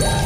Yeah!